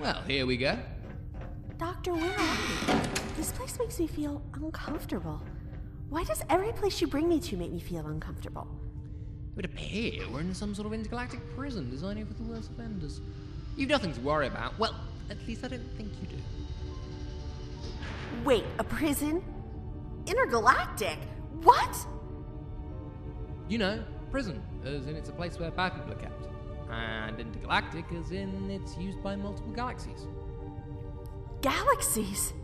Well, here we go. Doctor, where are you? This place makes me feel uncomfortable. Why does every place you bring me to make me feel uncomfortable? It would appear we're in some sort of intergalactic prison designed for the worst offenders. You've nothing to worry about. Well, at least I don't think you do. Wait, a prison? Intergalactic? What? You know, prison, as in it's a place where bad people are kept. And intergalactic, as in it's used by multiple galaxies. Galaxies?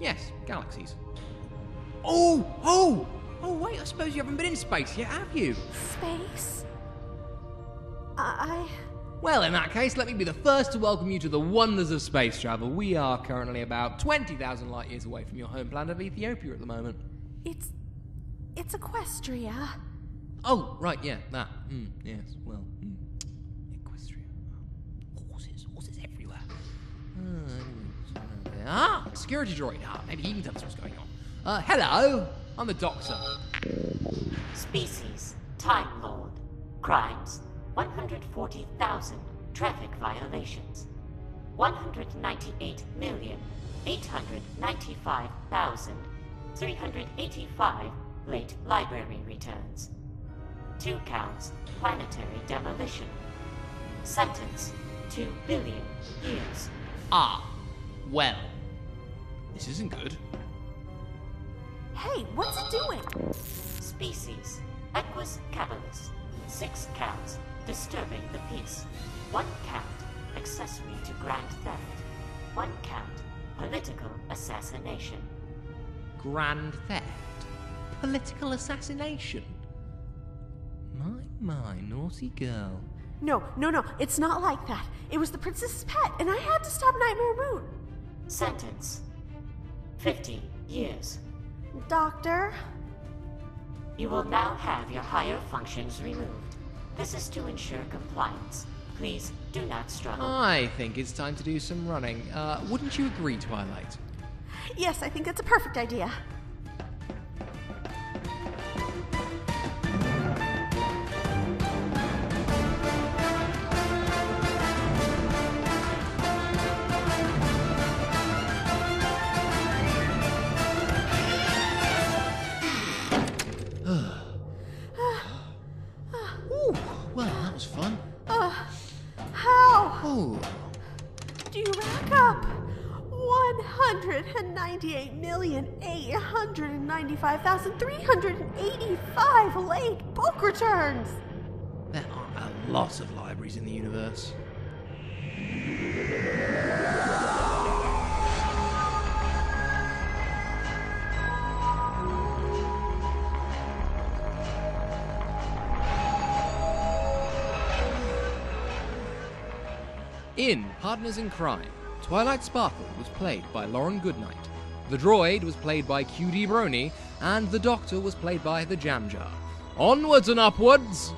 Yes, galaxies. Oh, oh, oh, wait, I suppose you haven't been in space yet, have you? Space? I. Well, in that case, let me be the first to welcome you to the wonders of space travel. We are currently about 20,000 light years away from your home planet of Ethiopia at the moment. It's. It's Equestria. Oh, right, yeah, that. Mm, yes, well, mm. Equestria. Horses, horses everywhere. Uh, ah, security droid. Ah, maybe he can tell us what's going on. Uh, hello, I'm the doctor. Species, Time Lord. Crimes, 140,000 traffic violations. 198,895,385 late library returns. Two counts, planetary demolition. Sentence, 2 billion years. Ah, well. This isn't good. Hey, what's it doing? Species, Equus caballus. Six counts, disturbing the peace. One count, accessory to grand theft. One count, political assassination. Grand theft? Political assassination? My, my, naughty girl. No, no, no, it's not like that. It was the princess's pet, and I had to stop Nightmare Moon. Sentence, 50 years. Doctor? You will now have your higher functions removed. This is to ensure compliance. Please do not struggle. I think it's time to do some running. Uh, wouldn't you agree, Twilight? Yes, I think that's a perfect idea. Do you rack up 198,895,385 late book returns? there are a lot of libraries in the universe. In Partners in Crime, Twilight Sparkle was played by Lauren Goodnight, the droid was played by QD Brony, and the Doctor was played by the Jam Jar. Onwards and upwards!